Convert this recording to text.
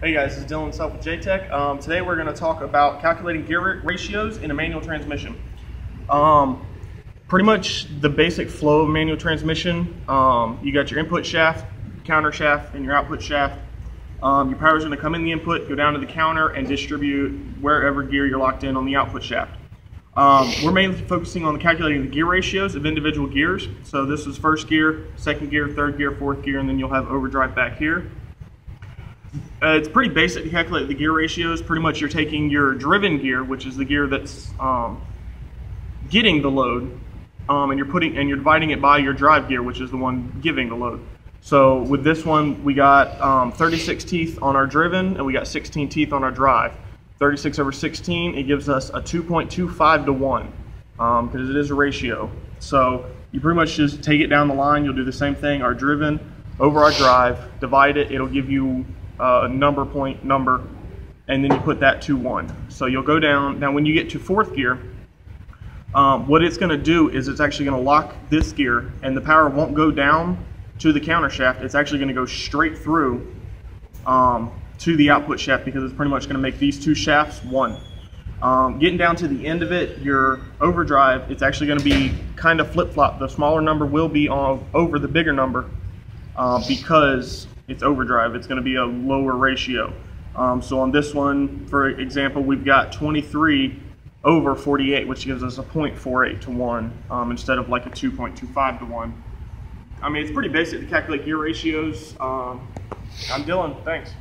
Hey guys, this is Dillon Selph with JTech. Um, today we're going to talk about calculating gear ratios in a manual transmission. Um, pretty much the basic flow of manual transmission. Um, you got your input shaft, counter shaft, and your output shaft. Um, your power is going to come in the input, go down to the counter, and distribute wherever gear you're locked in on the output shaft. Um, we're mainly focusing on calculating the gear ratios of individual gears. So this is first gear, second gear, third gear, fourth gear, and then you'll have overdrive back here. Uh, it's pretty basic to calculate the gear ratios. Pretty much you're taking your driven gear, which is the gear that's um, getting the load, um, and you're putting and you're dividing it by your drive gear, which is the one giving the load. So with this one, we got um, 36 teeth on our driven, and we got 16 teeth on our drive. 36 over 16, it gives us a 2.25 to 1, because um, it is a ratio. So you pretty much just take it down the line. You'll do the same thing. Our driven over our drive, divide it. It'll give you uh, number point number, and then you put that to one. So you'll go down. Now when you get to fourth gear, um, what it's going to do is it's actually going to lock this gear, and the power won't go down to the counter shaft. It's actually going to go straight through um, to the output shaft because it's pretty much going to make these two shafts one. Um, getting down to the end of it, your overdrive, it's actually going to be kind of flip-flop. The smaller number will be on, over the bigger number uh, because it's overdrive. It's going to be a lower ratio. Um, so on this one, for example, we've got 23 over 48, which gives us a 0.48 to 1 um, instead of like a 2.25 to 1. I mean, it's pretty basic to calculate gear ratios. Um, I'm Dillon. Thanks.